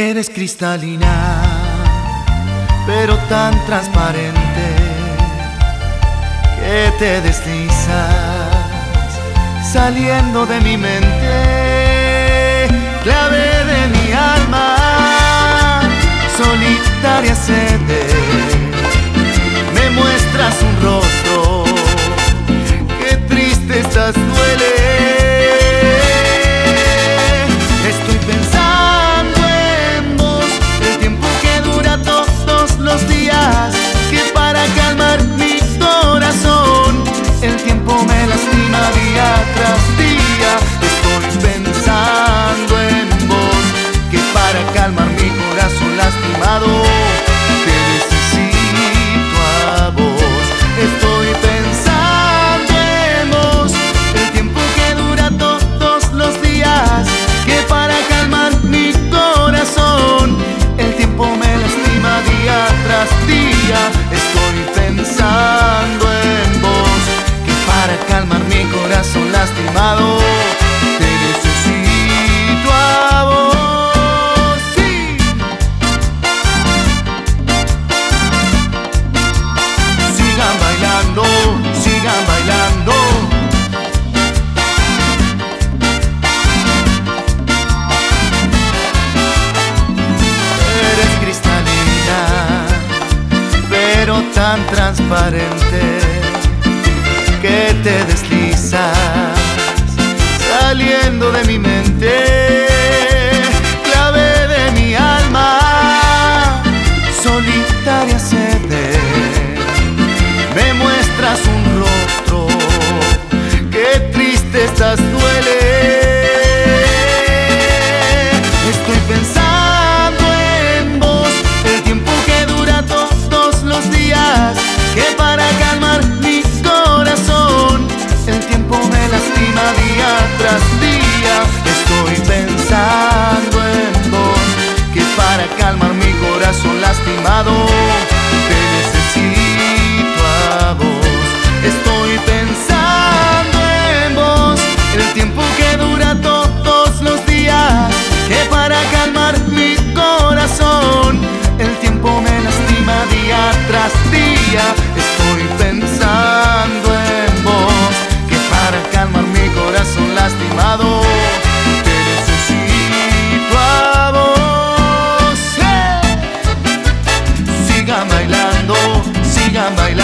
Eres cristalina, pero tan transparente que te deslizas saliendo de mi mente, clave de mi alma, solitaria sede. tan transparente que te destacó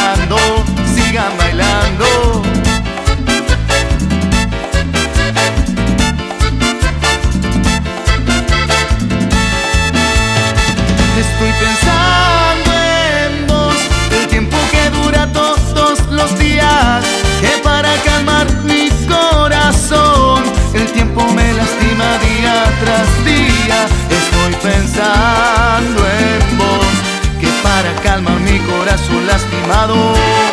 bailando, sigan bailando. Estoy pensando en vos, el tiempo que dura todos los días, que para calmar mi corazón, el tiempo me lastima día tras día. mi corazón lastimado.